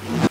Yeah.